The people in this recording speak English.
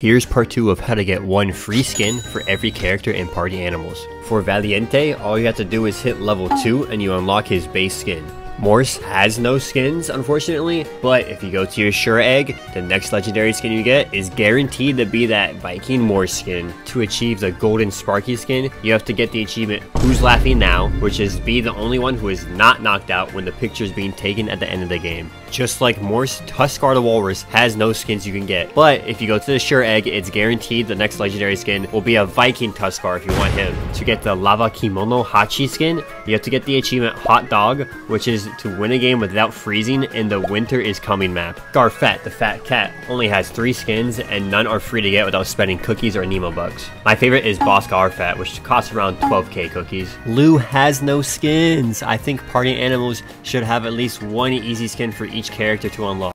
Here's part 2 of how to get one free skin for every character in Party Animals. For Valiente, all you have to do is hit level 2 and you unlock his base skin. Morse has no skins, unfortunately, but if you go to your Sure Egg, the next legendary skin you get is guaranteed to be that Viking Morse skin. To achieve the Golden Sparky skin, you have to get the achievement Who's Laughing Now, which is be the only one who is not knocked out when the picture is being taken at the end of the game. Just like Morse, Tuskar the Walrus has no skins you can get, but if you go to the Sure Egg, it's guaranteed the next legendary skin will be a Viking Tuskar if you want him. To get the Lava Kimono Hachi skin, you have to get the achievement Hot Dog, which to win a game without freezing in the Winter is Coming map. Garfet, the fat cat, only has 3 skins and none are free to get without spending cookies or Nemo bucks. My favorite is Boss Garfet, which costs around 12k cookies. Lou has no skins. I think Party Animals should have at least one easy skin for each character to unlock.